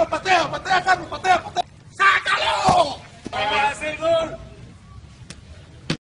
Carlos, patea, patea, Carlos, patea,